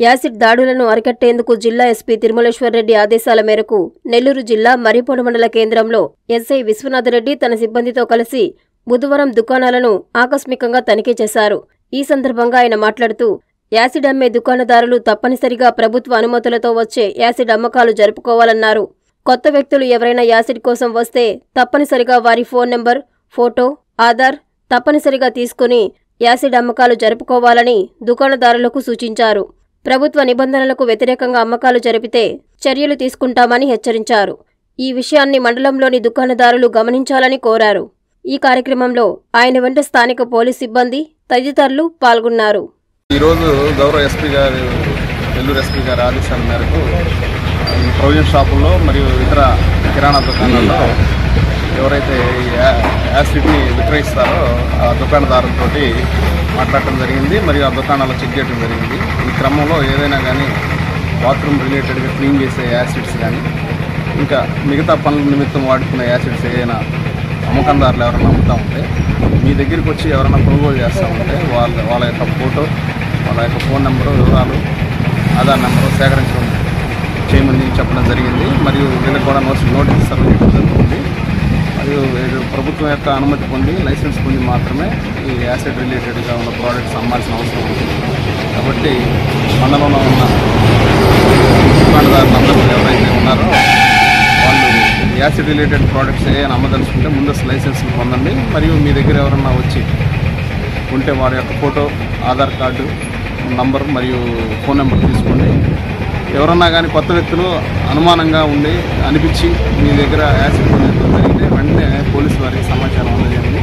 Acid దాడులను అరికట్టేందుకు జిల్లా ఎస్పీ తిరుమలేశ్వర్రెడ్డి ఆదేశాల మేరకు నెల్లూరు జిల్లా మరిపోడు మండల కేంద్రంలో ఎస్ఐ విశ్వనాథరెడ్డి తన సిబ్బందితో కలిసి బుధవారం దుకాణాలను ఆకస్మికంగా తనిఖీ చేశారు. ఈ సందర్భంగా ఆయన మాట్లాడుతూ యాసిడ్ అమ్మే దుకాణదారులు తప్పనిసరిగా ప్రభుత్వ అనుమతులతో వచ్చే యాసిడ్ అమ్మకాలు జరుపుకోవాలన్నారు. కొత్త వ్యక్తులు ఎవరైనా యాసిడ్ కోసం వస్తే తప్పనిసరిగా వారి ఫోన్ నెంబర్ ఫోటో ఆధార్ తప్పనిసరిగా తీసుకుని యాసిడ్ అమ్మకాలు జరుపుకోవాలని దుకాణదారులకు సూచించారు. ప్రభుత్వ నిబంధనలకు వ్యతిరేకంగా అమ్మకాలు జరిపితే చర్యలు తీసుకుంటామని హెచ్చరించారు. ఈ విషయాన్ని మండలంలోని దుకాణదారులు గమనించాలని కోరారు. ఈ కార్యక్రమంలో ఆయన వెంట స్థానిక పోలీస్ సిబ్బంది తదితరులు పాల్గొన్నారు. ఈరోజు గౌరవ ఎస్పీ గారు నెల్లూరు ఎస్పీ గారి ఆదేశాల మేరకు ఈ ప్రొవిజన్ షాపుల్లో మరియు ఇతర కిరాణా దుకాణాల్లో ఎవరైతే యాసిడ్ని విక్రయిస్తారో ఆ దుకాణదారులతోటి మాట్లాడటం జరిగింది మరియు ఆ దుకాణాలు చెక్ చేయడం జరిగింది. ఈ క్రమంలో ఏదైనా కానీ బాత్రూమ్ రిలేటెడ్గా క్లీన్ చేసే యాసిడ్స్ కానీ ఇంకా మిగతా పనుల నిమిత్తం వాడుకునే యాసిడ్స్ ఏదైనా అమ్మకందారులు ఎవరైనా అమ్ముతా ఉంటే మీ దగ్గరికి వచ్చి ఎవరైనా కొనుగోలు చేస్తూ ఉంటే వాళ్ళ వాళ్ళ యొక్క ఫోటో వాళ్ళ యొక్క ఫోన్ నెంబరు వివరాలు ఆధార్ నెంబరు సేకరించడం చేయమని చెప్పడం జరిగింది. మరియు వీళ్ళకి కూడా నోటీస్ నోటీస్ సర్వ్ చేయడం జరుగుతుంది. మరియు ప్రభుత్వం యొక్క అనుమతి పొంది లైసెన్స్ పొంది మాత్రమే ఈ యాసిడ్ రిలేటెడ్గా ఉన్న ప్రోడక్ట్స్ అమ్మాల్సిన అవసరం ఉంది. కాబట్టి మండలంలో ఉన్న దుకాణదారులందరూ ఎవరైతే ఉన్నారో వాళ్ళు యాసిడ్ రిలేటెడ్ ప్రోడక్ట్స్ ఏమైనా అమ్మదలుచుకుంటే ముందస్తు లైసెన్స్ పొందండి. మరియు మీ దగ్గర ఎవరన్నా వచ్చి ఉంటే వారి యొక్క ఫోటో ఆధార్ కార్డు నంబర్ మరియు ఫోన్ నెంబర్ తీసుకోండి. ఎవరన్నా కానీ కొత్త వ్యక్తులు అనుమానంగా ఉండి అనిపించి మీ దగ్గర యాసిడ్ పొందడం జరిగితే వెంటనే పోలీసు వారికి సమాచారం అందజేయండి.